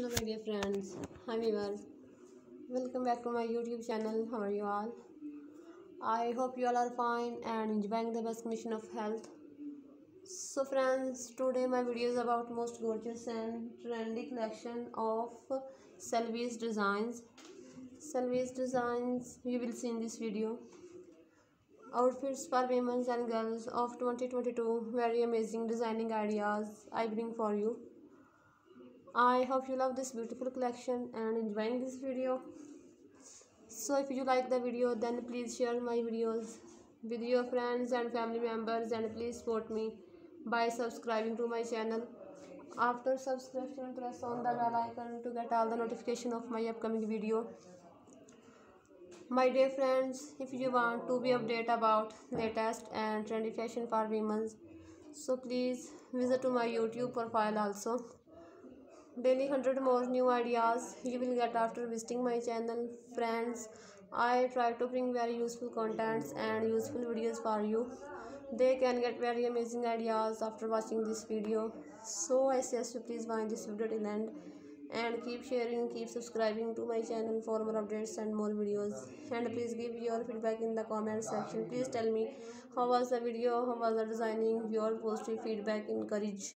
hello my dear friends. Hi viewers welcome back to my youtube channel. How are you all? I hope you all are fine and enjoying the best condition of health. So friends today my video is about most gorgeous and trendy collection of sleeves designs. sleeves designs you will see in this video. Outfits for women and girls of 2022 very amazing designing ideas i bring for you I hope you love this beautiful collection and enjoying this video. So if you like the video then please share my videos with your friends and family members and please support me by subscribing to my channel. After subscription press on the bell icon to get all the notification of my upcoming video. My dear friends, if you want to be update about latest and trendy fashion for women, so please visit to my YouTube profile also daily 100 more new ideas you will get after visiting my channel friends. I try to bring very useful contents and useful videos for you. They can get very amazing ideas after watching this video. So i suggest you please find this video till end and keep sharing keep subscribing to my channel for more updates and more videos. And please give your feedback in the comment section. Please tell me how was the video? How was the designing? Your positive feedback encourage